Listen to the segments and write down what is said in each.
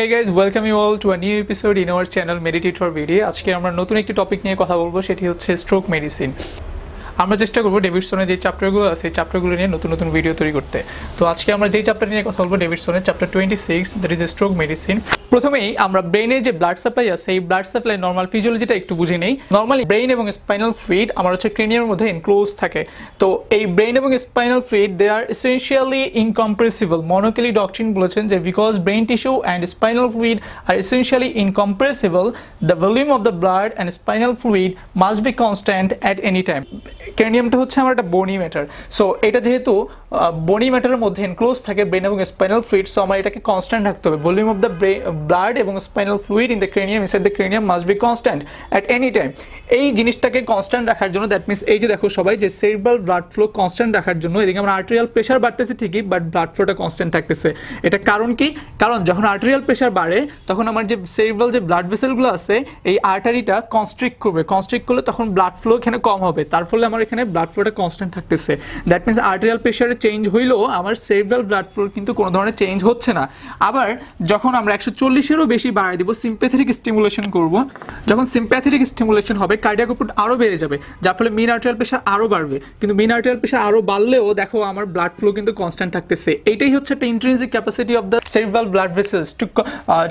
Hey guys welcome you all to a new episode in our channel meditator video আজকে আমরা নতুন একটি topic নিয়ে কথা বলব, সেটি হচ্ছে স্ট্রোক মেডিসিন আমরা চেষ্টা করব ডেভিডসনের যে চ্যাপ্টারগুলো আছে সেই চ্যাপ্টারগুলো নিয়ে নতুন নতুন ভিডিও তৈরি করতে। তো আজকে আমরা যেই চ্যাপ্টার নিয়ে কথা বলব ডেভিডসনের chapter twenty six that is a stroke medicine প্রথমেই আমরা ব্রেনের যে ব্লাড সাপ্লাই আছে, এই ব্লাড সাপ্লাই নর্মাল ফিজিওলজিটা একটু বুঝে নেই। নর্মালি ব্রেইন এবং স্পাইনাল ফ্লুইড আমার হচ্ছে ক্রেনিয়ার মধ্যে এনক্লোজ থাকে। তো এই ব্রেইন এবং spinal fluid they are essentially incompressible Monro Kellie doctrine বলেছেন যে because brain tissue and spinal fluid are essentially incompressible the volume of the blood and spinal fluid must be constant at any time ক্রেনিয়ামটা হচ্ছে আমার একটা বনি matter so এটা যেহেতু বনি ম্যাটারের মধ্যে এনক্লোজ থাকে ব্রেন এবং স্পাইনাল ফ্লুইড সো আমার এটাকে কনস্ট্যান্ট রাখতে হবে। ভলিউম অফ দ্য ব্লাড এবং spinal fluid in the cranium inside the cranium must be constant at any time এই জিনিসটাকে কনস্ট্যান্ট রাখার জন্য দ্যাট মিনস এই যে দেখো সবাই, যে সেরিব্রাল ব্লাড ফ্লো কনস্ট্যান্ট রাখার জন্য, এদিকে আমার আর্টেরিয়াল প্রেশার বাড়তেছে ঠিকই বাট ব্লাড ফ্লোটা কনস্ট্যান্ট থাকতেছে। এটা কারণ কি? কারণ যখন আর্টেরিয়াল প্রেশার বাড়ে, তখন আমার যে সেরিব্রাল যে ব্লাড ভেসেলগুলো আছে, এই আর্টারিটা কনস্ট্রিক্ট করবে। কনস্ট্রিক্ট করলে তখন ব্লাড ফ্লো এখানে কম হবে। তার ফলে আমার এখানে ব্লাড ফ্লোটা কনস্ট্যান্ট থাকতেছে। দ্যাট মিনস আর্টেরিয়াল প্রেশারে চেঞ্জ হইলেও আমার সেরিব্রাল ব্লাড ফ্লোর কিন্তু কোনো ধরনের চেঞ্জ হচ্ছে না। আবার যখন আমরা একশো চল্লিশেরও বেশি বাড়াই দিব সিম্প্যাথেটিক স্টিমুলেশন করব, যখন সিম্প্যাথেটিক স্টিমুলেশন হবে কার্ডিয়াক আউটপুট আরও বেড়ে যাবে, যার ফলে মিন আর্টেরিয়াল প্রেশার আরও বাড়বে। কিন্তু মিন আর্টেরিয়াল প্রেশার আরও বাড়লেও দেখো আমার ব্লাড ফ্লো কিন্তু কনস্ট্যান্ট থাকতেছে। এটাই হচ্ছে একটা intrinsic capacity of the cerebral blood vessels to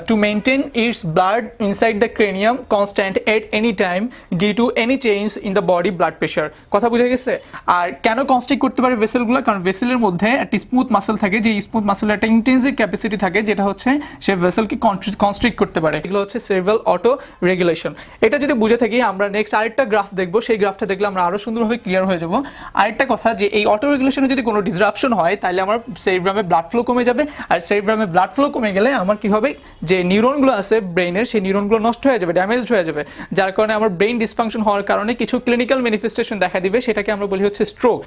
to maintain its blood inside the cranium constant at any time due to any change in the body blood pressure কথা বুঝে গেছে? আর কেন constrict করতে পারে ভেসেলগুলো কারণ ভেসেলের মধ্যে একটা স্মুথ মাসেল থাকে যে স্মুথ মাসেলের একটা ইন্টেন্সিভ ক্যাপাসিটি থাকে, যেটা হচ্ছে সে ভেসেলকে কনস্ট্রিক্ট করতে পারে। এগুলো হচ্ছে সেরিব্রাল অটো রেগুলেশন এটা যদি বুঝে থাকি, আমরা নেক্সট আরেকটা গ্রাফ দেখব। সেই গ্রাফটা দেখলে আমরা আরও সুন্দরভাবে ক্লিয়ার হয়ে যাব। আরেকটা কথা যে, এই অটো রেগুলেশনে যদি কোনো ডিসরাপশন হয় তাহলে আমার সেরিব্রামে ব্লাড ফ্লো কমে যাবে। আর সেরিব্রামে ব্লাড ফ্লো কমে গেলে আমার কি হবে? যে নিউরনগুলো আছে ব্রেইনের সেই নিউরনগুলো নষ্ট হয়ে যাবে ড্যামেজড হয়ে যাবে। যার কারণে আমার ব্রেইন ডিসফাংশন হওয়ার কারণে কিছু ক্লিনিক্যাল ম্যানিফেস্টেশন দেখা দিবে। সেটাকে আমরা বলি হচ্ছে স্ট্রোক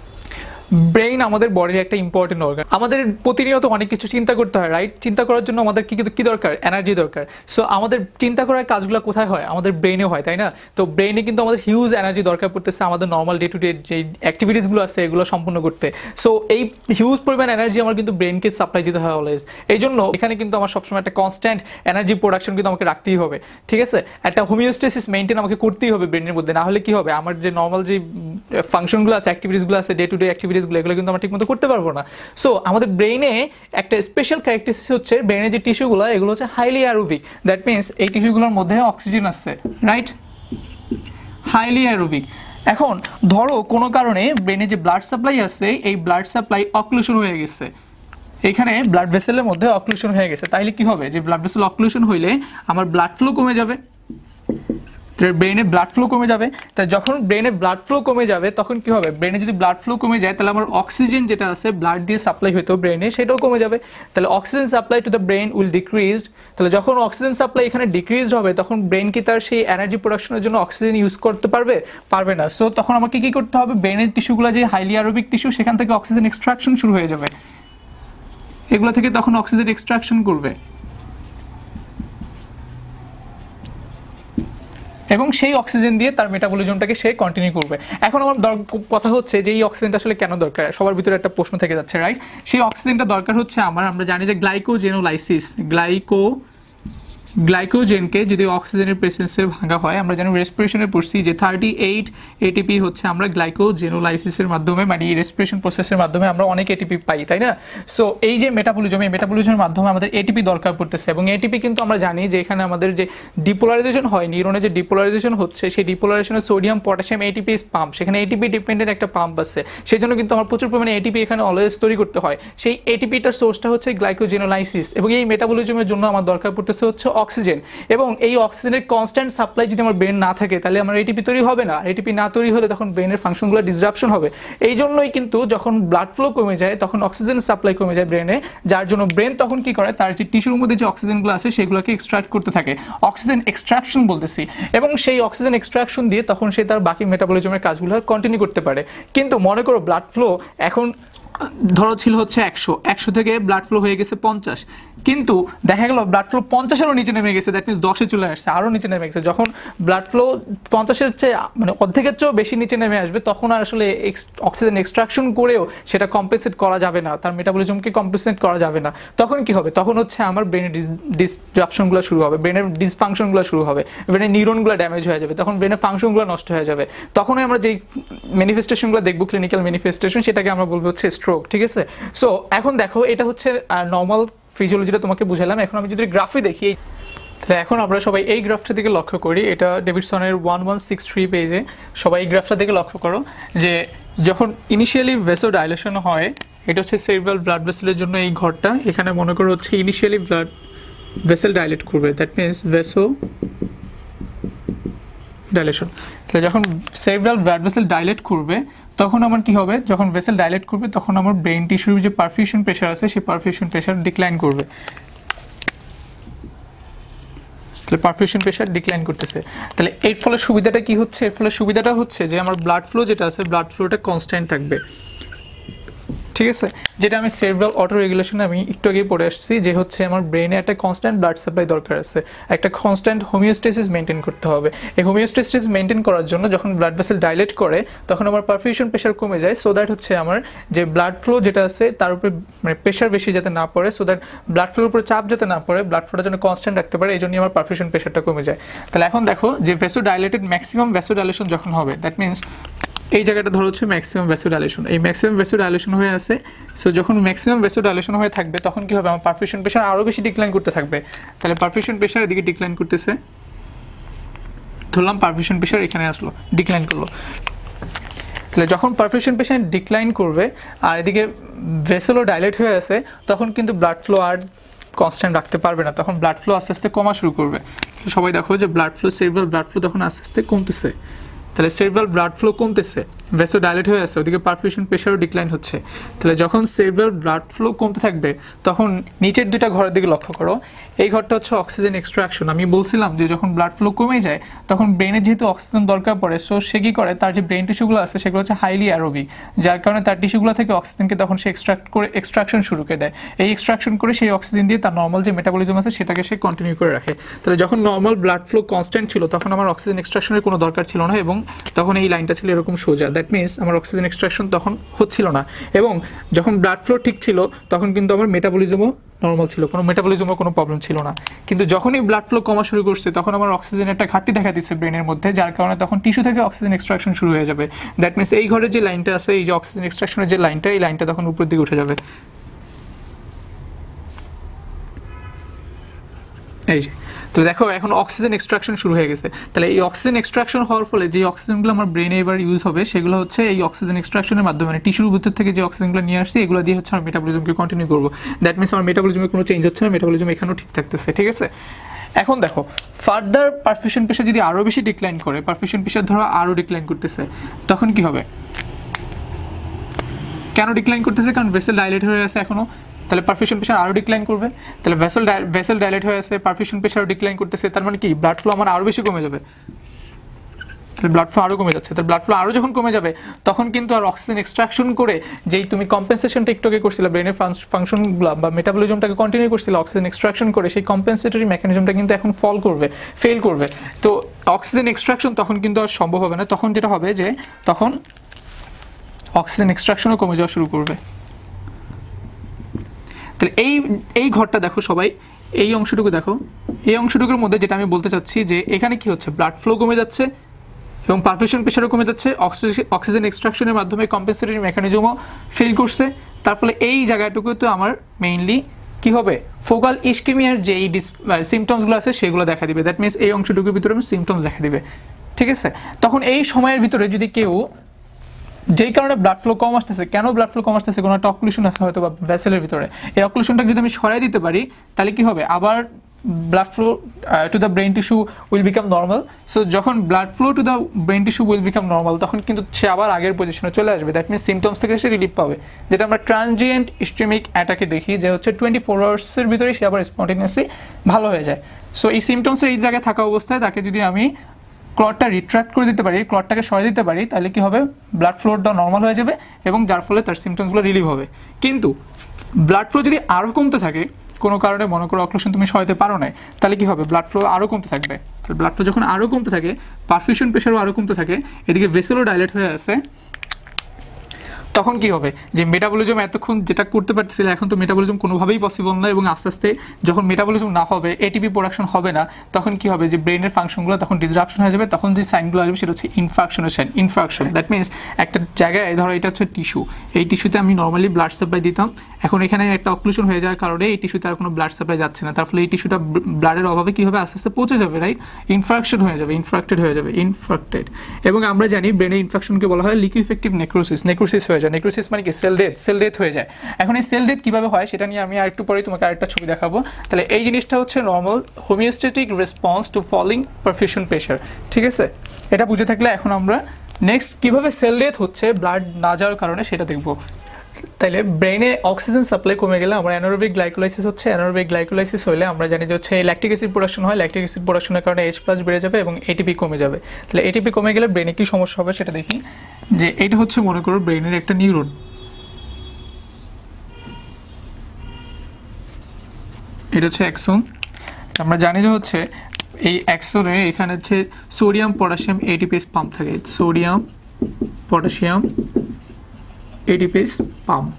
ব্রেইন আমাদের বডির একটা ইম্পর্টেন্ট অর্গান আমাদের প্রতিনিয়ত অনেক কিছু চিন্তা করতে হয় রাইট চিন্তা করার জন্য আমাদের কি কি দরকার? এনার্জি দরকার. সো আমাদের চিন্তা করার কাজগুলো কোথায় হয়? আমাদের ব্রেইনে হয়, তাই না? তো ব্রেইনে কিন্তু আমাদের হিউজ এনার্জি দরকার পড়তেছে আমাদের নর্মাল ডে টু ডে যে অ্যাক্টিভিটিসগুলো আছে, এগুলো সম্পূর্ণ করতে. সো এই হিউজ পরিমাণ এনার্জি আমার কিন্তু ব্রেনকে সাপ্লাই দিতে হয় অলওয়েজ এই জন্য এখানে কিন্তু আমার সবসময় একটা কনস্ট্যান্ট এনার্জি প্রোডাকশন কিন্তু আমাকে রাখতেই হবে, ঠিক আছে? একটা হোমিওস্টেসিস মেনটেন আমাকে করতেই হবে ব্রেনের মধ্যে, না হলে কি হবে? আমার যে নর্মাল যে ফাংশনগুলো আছে অ্যাক্টিভিটিসগুলো আছে ডে টু ডে অ্যাক্টিভিটিসগুলো এগুলো কিন্তু আমরা ঠিকমতো করতে পারব না। সো আমাদের ব্রেইনে একটা স্পেশাল ক্যারেক্টারিস্টিক্স হচ্ছে ব্রেনের যে টিস্যুগুলো এগুলো হচ্ছে হাইলি অ্যারোবিক দ্যাট মিনস এই টিস্যুগুলোর মধ্যে অক্সিজেন আছে রাইট হাইলি অ্যারোবিক এখন, ধরো কোনো কারণে ব্রেনে যে ব্লাড সাপ্লাই আছে এই ব্লাড সাপ্লাই অক্লুশন হয়ে গেছে। এখানে ব্লাড ভেসেলের মধ্যে অক্লুশন হয়ে গেছে। তাইলে কি হবে? যে ব্লাড ভেসেল অক্লুশন হইলে আমার ব্লাড ফ্লো কমে যাবে। ব্রেনে ব্লাড ফ্লো কমে যাবে, তা যখন ব্রেনে ব্লাড ফ্লো কমে যাবে, তখন কি হবে? ব্রেনে যদি ব্লাড ফ্লো কমে যায়, তাহলে আমার অক্সিজেন যেটা আছে ব্লাড দিয়ে সাপ্লাই হতো ব্রেনে সেটাও কমে যাবে। তাহলে oxygen supply to the brain will decreased তাহলে যখন অক্সিজেন সাপ্লাই এখানে ডিক্রিজড হবে, তখন ব্রেন কি তার সেই এনার্জি প্রোডাকশনের জন্য অক্সিজেন ইউজ করতে পারবে? পারবে না। সো তখন আমাকে কি করতে হবে? ব্রেনের টিস্যুগুলো যে হাইলি অ্যারোবিক টিস্যু সেখান থেকে অক্সিজেন এক্সট্রাকশন শুরু হয়ে যাবে। এগুলো থেকে তখন অক্সিজেন এক্সট্রাকশন করবে। এবং সেই অক্সিজেন দিয়ে তার মেটাবলিজমটাকে সে কন্টিনিউ করবে। এখন আমার কথা হচ্ছে যে এই অক্সিজেনটা আসলে কেন দরকার? সবার ভিতরে একটা প্রশ্ন থেকে যাচ্ছে রাইট সেই অক্সিজেনটা দরকার হচ্ছে আমার, আমরা জানি যে গ্লাইকোজেনোলাইসিস গ্লাইকো গ্লাইকোজেনকে যদি অক্সিজেনের প্রেসেন্সে ভাঙা হয়, আমরা জানি রেসপিরেশনে পড়ছি, যে থার্টি এইট এটিপি হচ্ছে আমরা গ্লাইকোজেনোলাইসিসের মাধ্যমে মানে রেসপিরেশন প্রসেসের মাধ্যমে আমরা অনেক এটিপি পাই, তাই না? সো এই যে মেটাবলিজম এই মেটাবলিজমের মাধ্যমে আমাদের এটিপি দরকার পড়তেছে এবং এটিপি কিন্তু আমরা জানি যে এখানে আমাদের যে ডিপোলারাইজেশন হয় নিউরনে যে ডিপোলারাইজেশন হচ্ছে, সেই ডিপোলারাইজেশনে সোডিয়াম পটাশিয়াম এটিপি পাম্প সেখানে এটিপি ডিপেন্ডেন্ট একটা পাম্প আছে। সেই জন্য কিন্তু আমার প্রচুর পরিমাণে এটিপি এখানে অলওয়েজ তৈরি করতে হয়। সেই এটিপিটার সোর্সটা হচ্ছে গ্লাইকোজেনোলাইসিস এবং এই মেটাবলিজমের জন্য আমার দরকার পড়তেছে হচ্ছে অক্সিজেন এবং এই অক্সিজেনের কনস্ট্যান্ট সাপ্লাই যদি আমার ব্রেন না থাকে, তাহলে আমার এটিপি তৈরি হবে না। এটিপি না তৈরি হলে তখন ব্রেনের ফাংশনগুলো ডিসরাপশন হবে। এই জন্যই কিন্তু যখন ব্লাড ফ্লো কমে যায়, তখন অক্সিজেন সাপ্লাই কমে যায় ব্রেনে যার জন্য ব্রেন তখন কি করে? তার যে টিস্যুর মধ্যে যে অক্সিজেনগুলো আছে, সেগুলোকে এক্সট্রাক্ট করতে থাকে। অক্সিজেন এক্সট্রাকশন বলতেছি। এবং সেই অক্সিজেন এক্সট্রাকশন দিয়ে তখন সে তার বাকি মেটাবলিজমের কাজগুলো কন্টিনিউ করতে পারে। কিন্তু মনে করো ব্লাড ফ্লো এখন ধরো ছিল হচ্ছে একশো। একশো থেকে ব্লাড ফ্লো হয়ে গেছে পঞ্চাশ। কিন্তু দেখা গেল ব্লাড ফ্লো পঞ্চাশেরও নিচে নেমে গেছে দ্যাট মিনস দশে চলে আসছে, আরও নিচে নেমে গেছে। যখন ব্লাড ফ্লো পঞ্চাশের চেয়ে মানে অর্ধেকের চেয়েও বেশি নিচে নেমে আসবে, তখন আর আসলে অক্সিজেন এক্সট্রাকশন করেও সেটা কম্পেনসেট করা যাবে না, তার মেটাবলিজমকে কম্পেনসেট করা যাবে না। তখন কি হবে? তখন হচ্ছে আমার ব্রেনের ডিস ডিসট্রাকশনগুলো শুরু হবে ব্রেনের ডিসফাংশনগুলো শুরু হবে ব্রেনের নিউরনগুলো ড্যামেজ হয়ে যাবে, তখন ব্রেনের ফাংশনগুলো নষ্ট হয়ে যাবে। তখনই আমরা যেই ম্যানিফেস্টেশনগুলো দেখব ক্লিনিক্যাল ম্যানিফেস্টেশন সেটাকে আমরা বলব হচ্ছে স্ট্রোক ঠিক আছে? সো এখন দেখো, এটা হচ্ছে নর্মাল ফিজিওলজিটা তোমাকে বুঝালাম। এখন আমি যদি গ্রাফে দেখি তাহলে এখন আমরা সবাই এই গ্রাফটার দিকে লক্ষ্য করি। এটা ডেভিডসনের ওয়ান ওয়ান সিক্স থ্রি পেজে সবাই এই গ্রাফটার দিকে লক্ষ্য করো যে, যখন ইনিশিয়ালি ভেসো ডাইলেশন হয়, এটা হচ্ছে সেরিব্রাল ব্লাড ভেসেলের জন্য এই ঘরটা। এখানে মনে করো হচ্ছে ইনিশিয়ালি ব্লাড ভেসেল ডাইলেট করবে। দ্যাট মিনস ভেসো ডাইলেশন তাহলে যখন সেরিব্রাল ব্লাড ভেসেল ডাইলেট করবে তখন আমার কি হবে? যখন ভেসেল ডাইলেট করবে, তখন আমার ব্রেন টিস্যুর যে পারফিউশন প্রেশার আছে, সেই পারফিউশন প্রেশার ডিক্লাইন করবে। তাহলে পারফিউশন প্রেশার ডিক্লাইন করতেছে। তাহলে এর ফলে সুবিধাটা কি হচ্ছে? এর ফলে সুবিধাটা হচ্ছে যে, আমার ব্লাড ফ্লো যেটা আছে ব্লাড ফ্লোটা কনস্ট্যান্ট থাকবে। ঠিক আছে? যেটা আমি সেরিব্রাল অটো রেগুলেশন আমি একটু আগেই পড়ে আসছি, যে হচ্ছে আমার ব্রেনে একটা কনস্ট্যান্ট ব্লাড সাপ্লাই দরকার আছে। একটা কনস্ট্যান্ট হোমিওস্টেসিস মেনটেন করতে হবে। এই হোমিওস্টেসিস মেনটেন করার জন্য যখন ব্লাড ভেসেল ডাইলেট করে, তখন আমার পারফিউশন প্রেশার কমে যায় সো দ্যাট হচ্ছে আমার যে ব্লাড ফ্লো যেটা আছে, তার উপরে মানে প্রেশার বেশি যাতে না পড়ে সো দ্যাট ব্লাড ফ্লোর উপরে চাপ যাতে না পড়ে ব্লাড ফ্লোটা যেন কনস্ট্যান্ট রাখতে পারে, এই জন্যই আমার পারফিউশন প্রেশারটা কমে যায়। তাহলে এখন দেখো যে vasodilated maximum vasodilation যখন হবে দ্যাট মিনস এই জায়গাটা ধরো হচ্ছে ম্যাক্সিমাম ভেসো ডাইলেশন এই ম্যাক্সিমাম ভেসো ডাইলেশন হয়ে আছে সো যখন ম্যাক্সিমাম ভেসো ডাইলেশন হয়ে থাকবে, তখন কি হবে? আমার পারফিউশন প্রেশার আরও বেশি ডিক্লাইন করতে থাকবে। তাহলে পারফিউশন প্রেশার এদিকে ডিক্লাইন করতেছে। ধরলাম পারফিউশন প্রেশার এখানে আসলো ডিক্লাইন করল। তাহলে যখন পারফিউশন প্রেশার ডিক্লাইন করবে, আর এদিকে ভেসেলও ডাইলেট হয়ে আছে, তখন কিন্তু ব্লাড ফ্লো আর কনস্ট্যান্ট রাখতে পারবে না। তখন ব্লাড ফ্লো আস্তে আস্তে কমা শুরু করবে। সবাই দেখো যে blood flow cerebral blood flow তখন আস্তে আস্তে কমতেছে। তাহলে সেরিব্রাল ব্লাড ফ্লো কমতেছে ভেসো ডাইলেট হয়ে আছে ওদিকে পারফিউশন প্রেশারও ডিক্লাইন হচ্ছে। তাহলে যখন সেরিব্রাল ব্লাড ফ্লো কমতে থাকবে, তখন নিচের দুইটা ঘরের দিকে লক্ষ্য করো। এই ঘরটা হচ্ছে অক্সিজেন এক্সট্রাকশন আমি বলছিলাম যে যখন ব্লাড ফ্লো কমে যায়, তখন ব্রেনে যেহেতু অক্সিজেন দরকার পড়ে সো সে কী করে? তার যে ব্রেন টিস্যুগুলো আছে, সেগুলো হচ্ছে হাইলি অ্যারোবি যার কারণে তার টিস্যুগুলো থেকে অক্সিজেনকে তখন সে এক্সট্রাক্ট করে এক্সট্রাকশন শুরু করে দেয়। এই এক্সট্রাকশন করে সেই অক্সিজেন দিয়ে তার নর্মাল যে মেটাবলিজম আছে, সেটাকে সে কন্টিনিউ করে রাখে। তাহলে যখন নর্মাল ব্লাড ফ্লো কনস্ট্যান্ট ছিল, তখন আমার অক্সিজেন এক্সট্রাকশনের কোনো দরকার ছিল না এবং তখন এই লাইনটা ছিল এরকম সোজা। দ্যাট মিনস আমার অক্সিজেন এক্সট্রাকশন তখন হচ্ছিল না। এবং যখন ব্লাড ফ্লো ঠিক ছিল, তখন কিন্তু আমার মেটাবলিজমও নর্মাল ছিল। কোনো মেটাবলিজমও কোনো প্রবলেম ছিল না। কিন্তু যখনই ব্লাড ফ্লো কমা শুরু করছে, তখন আমার অক্সিজেন একটা ঘাটতি দেখা দিচ্ছে ব্রেনের মধ্যে, যার কারণে তখন টিস্যু থেকে অক্সিজেন এক্সট্রাকশন শুরু হয়ে যাবে। দ্যাট মিনস এই ঘরে যে লাইনটা আছে, এই যে অক্সিজেন এক্সট্রাকশনের যে লাইনটা, এই লাইনটা তখন উপর দিকে উঠে যাবে। এই যে। তো দেখো, এখন অক্সিজেন এক্সট্রাকশন শুরু হয়ে গেছে। তাহলে এই অক্সিজেন এক্সট্রাকশন হওয়ার ফলে যে অক্সিজেনগুলো আমার ব্রেনে এবার ইউজ হবে, সেগুলো হচ্ছে এই অক্সিজেন এক্সট্রাকশনের মাধ্যমে মানে টিস্যুর ভিতর থেকে যে অক্সিজেনগুলো নিয়ে আসছি, এগুলো দিয়ে হচ্ছে আমার মেটাবলিজমকে কন্টিনিউ করব। দ্যাট মিনস আমার মেটাবলিজমে কোনো চেঞ্জ হচ্ছে না মেটাবলিজম এখানেও ঠিক থাকতেছে, ঠিক আছে? এখন দেখো ফার্দার পারফিউশন প্রেশার যদি আরও বেশি ডিক্লাইন করে পারফিউশন প্রেশার ধরো আরও ডিক্লাইন করতেছে, তখন কি হবে? কেন ডিক্লাইন করতেছে? কারণ ভেসেল ডাইলেট হয়ে আছে এখনও তাহলে পারফিউশন প্রেশার আরও ডিক্লাইন করবে। তাহলে ভেসেল ভেসেল ডাইলেট হয়ে আছে পারফিউশন প্রেশারও ডিক্লাইন করতেছে, তার মানে কি? ব্লাড ফ্লো আমার আরও বেশি কমে যাবে। তাহলে ব্লাড ফ্লো আরও কমে যাচ্ছে। তাহলে ব্লাড ফ্লো আরও যখন কমে যাবে, তখন কিন্তু আর অক্সিজেন এক্সট্রাকশন করে যেই তুমি কম্পেনসেশনটা একটু আগে করছিলে ব্রেনের ফাংশনগুলো বা মেটাবলিজমটাকে কন্টিনিউ করছিলে অক্সিজেন এক্সট্রাকশন করে, সেই কম্পেনসেটরি মেকানিজমটা কিন্তু এখন ফল করবে ফেল করবে। তো অক্সিজেন এক্সট্রাকশন তখন কিন্তু আর সম্ভব হবে না। তখন যেটা হবে যে, তখন অক্সিজেন এক্সট্রাকশনও কমে যাওয়া শুরু করবে। তাহলে এই এই ঘরটা দেখো সবাই, এই অংশটুকু দেখো। এই অংশটুকুর মধ্যে যেটা আমি বলতে চাচ্ছি যে এখানে কি হচ্ছে? ব্লাড ফ্লো কমে যাচ্ছে এবং পারফিউশন প্রেশারও কমে যাচ্ছে। অক্সিজেন এক্সট্রাকশনের মাধ্যমে কম্পেনসেটরি মেকানিজমও ফিল করছে। তার ফলে এই জায়গাটুকু তো আমার মেইনলি কি হবে? ফোকাল ইস্কেমিয়ার যে এই সিমটমসগুলো আছে সেগুলো দেখা দিবে। দ্যাট মিনস এই অংশটুকুর ভিতরে আমি সিমটমস দেখা দিবে। ঠিক আছে? তখন এই সময়ের ভিতরে যদি কেউ যেই কারণে ব্লাড ফ্লো কম আসতেছে, কেন ব্লাড ফ্লো কম আসতেছে? কোনো একটা অক্লুশন আছে হয়তো বা ভেসেলের ভিতরে। এই অক্লুশনটা যদি আমি সরাই দিতে পারি, তাহলে কি হবে? আবার blood flow to the brain tissue will become normal so যখন blood flow to the brain tissue will become normal তখন কিন্তু সে আবার আগের পজিশনে চলে আসবে। দ্যাট মিনস সিমটমস থেকে সে রিলিফ পাবে। যেটা আমরা ট্রানজিয়েন্ট ইস্টেমিক অ্যাটাকে দেখি, যে হচ্ছে টোয়েন্টি ফোর আওয়ার্সের ভিতরে সে আবার স্পন্টেনিয়াসলি ভালো হয়ে যায়। সো এই সিমটমসের এই জায়গায় থাকা অবস্থায় তাকে যদি আমি ক্লটটা রিট্র্যাক্ট করে দিতে পারি ক্লটটাকে সরিয়ে দিতে পারি, তাহলে কি হবে? ব্লাড ফ্লোটা নর্মাল হয়ে যাবে এবং যার ফলে তার সিমটমসগুলো রিলিভ হবে। কিন্তু ব্লাড ফ্লো যদি আরও কমতে থাকে, কোনো কারণে মনে করো অক্লুশন তুমি সরাতে পারো না তাহলে কি হবে? ব্লাড ফ্লো আরও কমতে থাকবে। তাহলে ব্লাড ফ্লো যখন আরও কমতে থাকে পারফিউশন প্রেশারও আরও কমতে থাকে, এদিকে ভেসেলও ডাইলেট হয়ে আসে তখন কি হবে? যে মেটাবলিজম এতক্ষণ যেটা করতে পারছিল এখন তো মেটাবলিজম কোনোভাবেই পসিবল না এবং আস্তে আস্তে যখন মেটাবলিজম না হবে এটিপি প্রোডাকশন হবে না, তখন কি হবে? যে ব্রেনের ফাংশনগুলো তখন ডিসরাপশন হয়ে যাবে, তখন যে সাইনগুলো আসবে সেটা হচ্ছে ইনফাকশনের সাইন ইনফাকশন দ্যাট মিনস একটা জায়গায়, ধরো এটা হচ্ছে টিস্যু এই টিস্যুতে আমি নর্মালি ব্লাড সাপ্লাই দিতাম। এখন এখানে একটা অক্লুশন হয়ে যাওয়ার কারণে এই টিস্যুতে আর কোনো ব্লাড সাপ্লাই যাচ্ছে না। তার ফলে এই টিস্যুটা ব্লাডের অভাবে কী হবে? আস্তে আস্তে পচে যাবে রাইট ইনফ্রাকশন হয়ে যাবে ইনফ্রাক্টেড হয়ে যাবে ইনফ্রাক্টেড এবং আমরা জানি ব্রেনের ইনফেকশনকে বলা হয় লিকুইফেক্টিভ নেক্রোসিস নেক্রোসিস হয়ে যায়। নেক্রোসিস মানে কি? সেল ডেথ সেল ডেথ হয়ে যায়। এখন এই সেল ডেথ কীভাবে হয় সেটা নিয়ে আমি আরেকটু পরে তোমাকে আরেকটা ছবি দেখাবো। তাহলে এই জিনিসটা হচ্ছে normal homeostatic response to falling perfusion pressure ঠিক আছে? এটা বুঝে থাকলে এখন আমরা নেক্সট কীভাবে সেল ডেথ হচ্ছে ব্লাড না যাওয়ার কারণে সেটা দেখব। তাইলে ব্রেনে অক্সিজেন সাপ্লাই কমে গেলে আমরা অ্যানারোবিক গ্লাইকোলাইসিস হচ্ছে অ্যানারোবিক গ্লাইকোলাইসিস হলে আমরা জানি যে হচ্ছে ল্যাকটিক অ্যাসিড প্রোডাকশন হয় ল্যাকটিক অ্যাসিড প্রোডাকশনের কারণে এইচ প্লাস বেড়ে যাবে এবং এটিপি কমে যাবে। তাহলে এটিপি কমে গেলে ব্রেনে কী সমস্যা হবে সেটা দেখি। যে এটা হচ্ছে মনে করো ব্রেনের একটা নিউরন এটা হচ্ছে অ্যাক্সন আমরা জানি যে হচ্ছে এই অ্যাক্সনে এখানে হচ্ছে সোডিয়াম পটাশিয়াম এটিপিএস পাম্প থাকে। সোডিয়াম পটাশিয়াম এটিপিএস পাম্প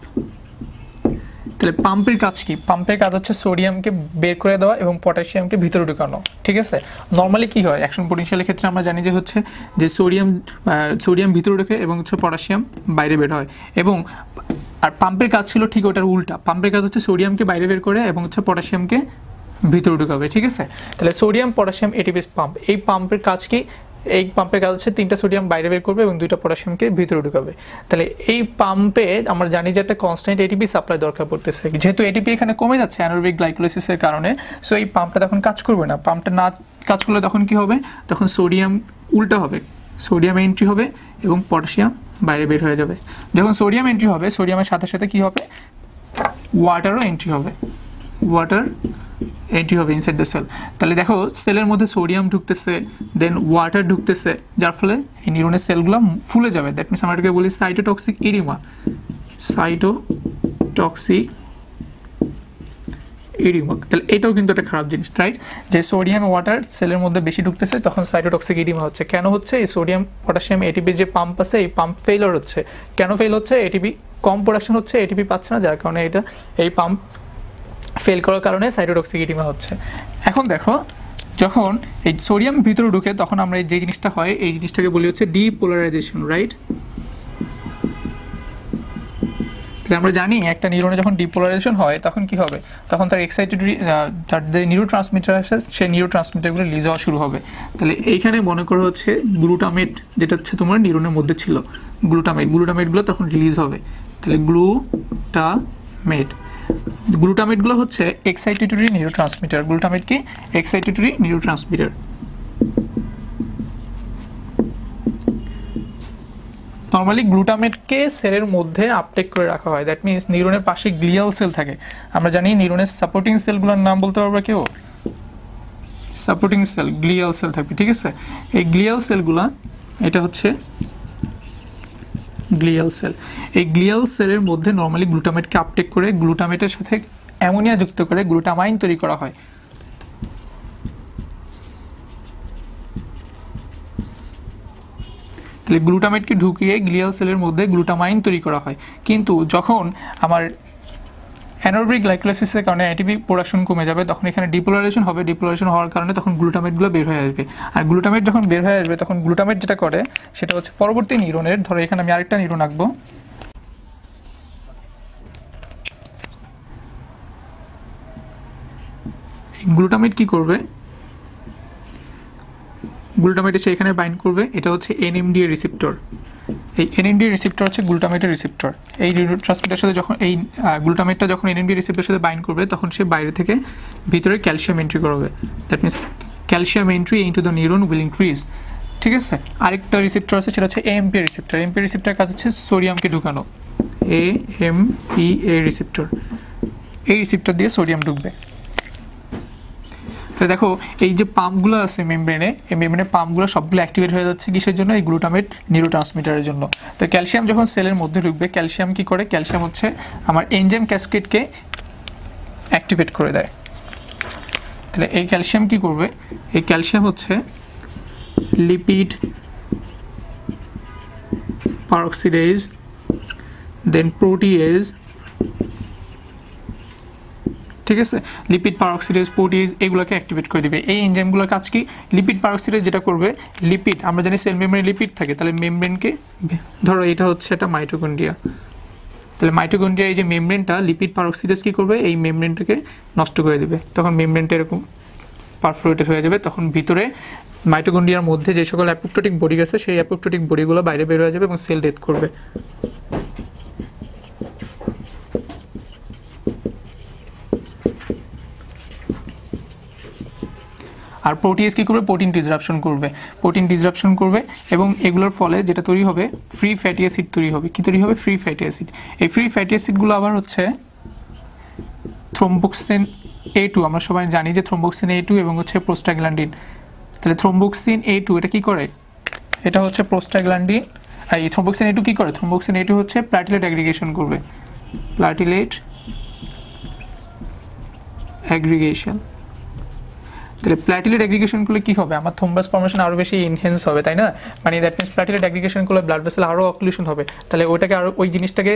তাহলে পাম্পের কাজ কি? পাম্পের কাজ হচ্ছে সোডিয়ামকে বের করে দেওয়া এবং পটাশিয়ামকে ভিতরে ঢুকানো, ঠিক আছে? নর্মালি কি হয়? অ্যাকশন পোটেনশিয়ালের ক্ষেত্রে আমরা জানি যে হচ্ছে যে সোডিয়াম সোডিয়াম ভিতরে ঢুকে এবং হচ্ছে পটাশিয়াম বাইরে বের হয়। এবং আর পাম্পের কাজ ছিল ঠিক ওটার উল্টা। পাম্পের কাজ হচ্ছে সোডিয়ামকে বাইরে বের করে এবং হচ্ছে পটাশিয়ামকে ভিতরে ঢুকাবে, ঠিক আছে? তাহলে সোডিয়াম পটাশিয়াম এটিপিএস পাম্প এই পাম্পের কাজ কি? এই পাম্পের কাজ হচ্ছে তিনটা সোডিয়াম বাইরে বের করবে এবং দুইটা পটাশিয়ামকে ভিতরে ঢুকাবে। তাহলে এই পাম্পে আমরা জানি যে একটা কনস্ট্যান্ট এটিপি সাপ্লাই দরকার পড়তেছে। যেহেতু এটিপি এখানে কমে যাচ্ছে অ্যানোরবিক গ্লাইকোলাইসিসের কারণে সো এই পাম্পটা তখন কাজ করবে না। পাম্পটা না কাজ করলে তখন কি হবে? তখন সোডিয়াম উল্টা হবে। সোডিয়াম এন্ট্রি হবে এবং পটাশিয়াম বাইরে বের হয়ে যাবে। যখন সোডিয়াম এন্ট্রি হবে সোডিয়ামের সাথে সাথে কি হবে? ওয়াটারও এন্ট্রি হবে। ওয়াটার এন্ট্রি হবে ইনসাইড দ্য সেল তাহলে দেখো সেলের মধ্যে সোডিয়াম ঢুকতেছে দেন ওয়াটার ঢুকতেছে, যার ফলে এই নিউরনের সেলগুলো ফুলে যাবে। দ্যাট মিনস আমরা এটাকে বলি সাইটোটক্সিক ইরিমা সাইটোটক্সিক ইডিমা তাহলে এটাও কিন্তু একটা খারাপ জিনিস রাইট যে সোডিয়াম ওয়াটার সেলের মধ্যে বেশি ঢুকতেছে, তখন সাইটোটক্সিক ইডিমা হচ্ছে। কেন হচ্ছে? এই সোডিয়াম পটাশিয়াম এটিপি যে পাম্প আছে, এই পাম্প ফেইলর হচ্ছে। কেন ফেল হচ্ছে? এটিপি কম প্রোডাকশন হচ্ছে এটিপি পাচ্ছে না, যার কারণে এটা, এই পাম্প ফেল করার কারণে সাইটোটক্সিক ইডিমা হচ্ছে। এখন দেখো, যখন এই সোডিয়াম ভিতরে ঢুকে তখন আমরা যে জিনিসটা হয়, এই জিনিসটাকে বলি হচ্ছে ডিপোলারাইজেশন রাইট তাহলে আমরা জানি একটা নিউরনে যখন ডিপোলারাইজেশন হয়, তখন কি হবে? তখন তার এক্সাইটেডরি যার যে নিউরো ট্রান্সমিটার আসে, সেই নিউরো ট্রান্সমিটারগুলো রিলিজ হওয়া শুরু হবে। তাহলে এইখানে মনে করো হচ্ছে গ্লুটামেট যেটা হচ্ছে তোমার নিউরনের মধ্যে ছিল গ্লুটামেট গ্লুটামেটগুলো তখন রিলিজ হবে। তাহলে গ্লুটামেট গ্লুটামেটগুলো হচ্ছে এক্সাইটেটরি নিউরো ট্রান্সমিটার গ্লুটামেট কি? এক্সাইটেটরি নিউরো ট্রান্সমিটার নর্মালি গ্লুটামেটকে সেলের মধ্যে আপটেক করে রাখা হয়। দ্যাট মিনস নিউরনের পাশে গ্লিয়াল সেল থাকে। আমরা জানি নিউরনের সাপোর্টিং সেলগুলোর নাম বলতে পারব কেউ? সাপোর্টিং সেল গ্লিয়াল সেল থাকবে, ঠিক আছে? এই গ্লিয়াল সেলগুলা এটা হচ্ছে গ্লিয়াল সেল এই গ্লিয়াল সেলের মধ্যে নর্মালি গ্লুটামেটকে আপটেক করে গ্লুটামেটের সাথে অ্যামোনিয়া যুক্ত করে গ্লুটামাইন তৈরি করা হয়। তাহলে গ্লুটামেটকে ঢুকিয়ে গ্লিয়াল সেলের মধ্যে গ্লুটামাইন তৈরি করা হয়। কিন্তু যখন আমার অ্যানোরবিক গ্লাইকোলাইসিসের কারণে অ্যাটিপি প্রোডাকশন কমে যাবে, তখন এখানে ডিপোলারেশন হবে। ডিপোলারেশন হওয়ার কারণে তখন গ্লুটামেটগুলো বের হয়ে আসবে। আর গ্লুটামেট যখন বের হয়ে আসবে, তখন গ্লুটামেট যেটা করে, সেটা হচ্ছে পরবর্তী নিউরনের ধরো, এখানে আমি আরেকটা নিউরন আঁকবো। গ্লুটামেট কি করবে? গ্লুটামেট এসে এখানে বাইন্ড করবে। এটা হচ্ছে এনএমডিএ রিসিপ্টর এই এনএমডি রিসিপ্টর হচ্ছে গ্লুটামেটের রিসিপ্টর এই ট্রান্সমিটার সাথে যখন, এই গ্লুটামেটটা যখন এনএমডি রিসিপ্টরের সাথে বাইন্ড করবে, তখন সে বাইরে থেকে ভিতরে ক্যালসিয়াম এন্ট্রি করবে। That means calcium entry into the neuron will increase ঠিক আছে? আরেকটা রিসিপ্টর আছে, সেটা হচ্ছে এএমপি রিসিপ্টর এমপি রিসিপ্টর কাজ হচ্ছে সোডিয়ামকে ঢুকানো। A M P A receptor এই রিসিপ্টর দিয়ে সোডিয়াম ঢুকবে। তো দেখো, এই যে পাম্পগুলো আছে মেমব্রেনে, এই মেমব্রেনে পাম্পগুলো সবগুলো অ্যাক্টিভেট হয়ে যাচ্ছে কিসের জন্য? এই গ্লুটামেট নিউরো ট্রান্সমিটারের জন্য। তো ক্যালসিয়াম যখন সেলের মধ্যে ঢুকবে ক্যালসিয়াম কি করে? ক্যালসিয়াম হচ্ছে আমার এনজাইম ক্যাসকেটকে অ্যাক্টিভেট করে দেয়। তাহলে এই ক্যালসিয়াম কি করবে? এই ক্যালসিয়াম হচ্ছে লিপিড পারক্সিডেজ দেন প্রোটিয়েজ ঠিক আছে? লিপিড পারক্সিডেজ প্রোটিয়েজ এগুলোকে অ্যাক্টিভেট করে দিবে। এই এনজাইমগুলোর কাজ কি? লিপিড পারক্সিডেজ যেটা করবে লিপিড আমরা জানি সেল মেমব্রেন লিপিড থাকে, তাহলে মেমব্রেনকে ধরো এটা হচ্ছে একটা মাইটোকন্ড্রিয়া তাহলে মাইটোকন্ড্রিয়া এই যে মেমব্রেনটা লিপিড পারক্সিডেজ কী করবে? এই মেমব্রেনটাকে নষ্ট করে দিবে। তখন মেমব্রেনটা এরকম পারফোরেটেড হয়ে যাবে। তখন ভিতরে মাইটোকন্ড্রিয়ার মধ্যে যে সকল অ্যাপোপ্টোটিক বডি আছে, সেই অ্যাপোপ্টোটিক বডিগুলো বাইরে বের হয়ে যাবে এবং সেল ডেথ করবে। আর প্রোটিএস কী করবে? প্রোটিন ডিসরাপশন করবে। প্রোটিন ডিসরাপশন করবে এবং এগুলোর ফলে যেটা তৈরি হবে ফ্রি ফ্যাটি অ্যাসিড তৈরি হবে। কী তৈরি হবে? ফ্রি ফ্যাটি অ্যাসিড এই ফ্রি ফ্যাটি অ্যাসিডগুলো আবার হচ্ছে থ্রোম্বোক্সিন এ টু আমরা সবাই জানি যে থ্রোম্বোক্সিন এ টু এবং হচ্ছে প্রোস্টাগ্ল্যান্ডিন তাহলে থ্রোম্বোক্সিন এ টু এটা কী করে? এটা হচ্ছে প্রোস্টাগ্ল্যান্ডিন আর এই থ্রোম্বোক্সিন এ টু কী করে? থ্রোম্বোক্সিন এ টু হচ্ছে প্ল্যাটিলেট অ্যাগ্রিগেশন করবে। প্ল্যাটিলেট অ্যাগ্রিগেশন তাহলে প্ল্যাটিলেট অ্যাগ্রিগেশন করলে কী হবে? আমার থোম্বাস ফর্মেশন আরও বেশি ইনহেন্স হবে, তাই না? মানে দ্যাট মিনস প্ল্যাটিলেট অ্যাগ্রিগেশন করলে ব্লাড ভেসেল আরও অক্লুশন হবে। তাহলে ওইটাকে আরও ওই জিনিসটাকে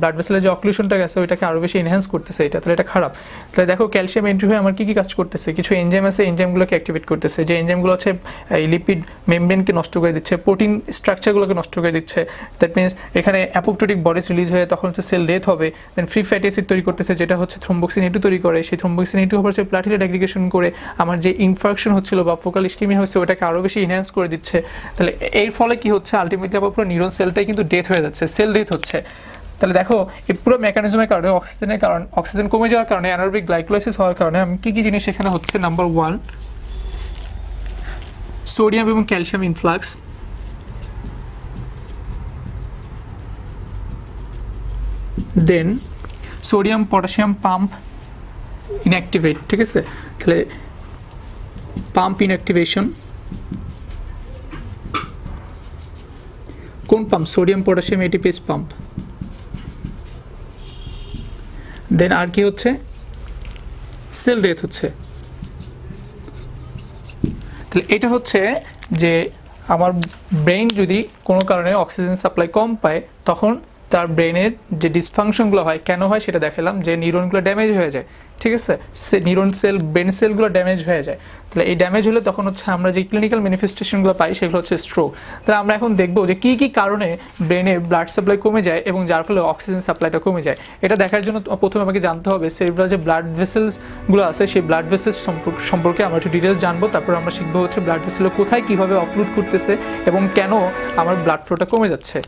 ব্লাড ভেসেলের যে অক্লুশনটা গেছে, ওইটাকে আরও বেশি এনহ্যান্স করতেছে এটা, তাহলে এটা খারাপ। তাহলে দেখো ক্যালসিয়াম এন্ট্রি হয়ে আমার কী কী কাজ করতেছে? কিছু এনজাইম আছে এনজাইমগুলোকে অ্যাক্টিভেট করতেছে। যে এনজাইমগুলো হচ্ছে, এই লিপিড মেমব্রেনকে নষ্ট করে দিচ্ছে প্রোটিন স্ট্রাকচারগুলোকে নষ্ট করে দিচ্ছে। দ্যাট মিনস এখানে অ্যাপোপ্টোটিক বডিস রিলিজ হয়ে তখন হচ্ছে সেল ডেথ হবে। দেন ফ্রি ফ্যাটি অ্যাসিড তৈরি করতেছে, যেটা হচ্ছে থ্রোম্বোক্সিন এটু তৈরি করে। সেই থ্রোম্বোক্সিন এটু হচ্ছে প্ল্যাটিলেট অ্যাগ্রিগেশন করে আমার যে ইনফাকশন হচ্ছিল বা ফোকাল ইস্কিমিয়া হচ্ছে ওটাকে আরও বেশি ইনহ্যান্স করে দিচ্ছে, তাহলে এর ফলে কি হচ্ছে? আলটিমেটলি আবার পুরো নিউরন সেলটাই কিন্তু ডেথ হয়ে যাচ্ছে সেল ডেথ হচ্ছে। তাহলে দেখো, এই পুরো মেকানিজমের কারণে অক্সিজেনের কারণ অক্সিজেন কমে যাওয়ার কারণে অ্যানারবিক গ্লাইকোলাইসিস হওয়ার কারণে, আমি কী কী জিনিস এখানে হচ্ছে? নাম্বার ওয়ান সোডিয়াম এবং calcium influx then sodium potassium pump inactivate ঠিক আছে? তাহলে পাম্প ইনঅ্যাক্টিভেশন কোন pump sodium potassium ATPase pump then আর কি হচ্ছে? সেল ডেথ হচ্ছে। তাহলে এটা হচ্ছে যে আমার ব্রেন যদি কোনো কারণে অক্সিজেন সাপ্লাই কম পায়, তখন তার ব্রেনের যে ডিসফাংশনগুলো হয়, কেন হয় সেটা দেখালাম, যে নিউরনগুলো ড্যামেজ হয়ে যায়, ঠিক আছে? সে নিউরন সেল, ব্রেন সেলগুলো ড্যামেজ হয়ে যায়। তাহলে এই ড্যামেজ হলে তখন হচ্ছে আমরা যে ক্লিনিক্যাল ম্যানিফেস্টেশনগুলো পাই সেগুলো হচ্ছে স্ট্রোক তাহলে আমরা এখন দেখব যে কী কী কারণে ব্রেনে ব্লাড সাপ্লাই কমে যায় এবং যার ফলে অক্সিজেন সাপ্লাইটা কমে যায়। এটা দেখার জন্য প্রথমে আমাকে জানতে হবে সেরিব্রাল যে ব্লাড ভেসেলসগুলো আছে, সেই ব্লাড ভেসেলস সম্পর্কে আমরা একটু ডিটেলস জানব, তারপর আমরা শিখব হচ্ছে ব্লাড ভেসেল কোথায় কীভাবে অক্লুড করতেছে এবং কেন আমার ব্লাড ফ্লোটা কমে যাচ্ছে।